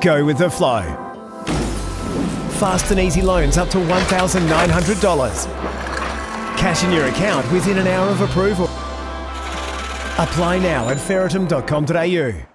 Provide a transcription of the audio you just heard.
Go with the flow. Fast and easy loans up to $1,900. Cash in your account within an hour of approval. Apply now at ferratum.com.au.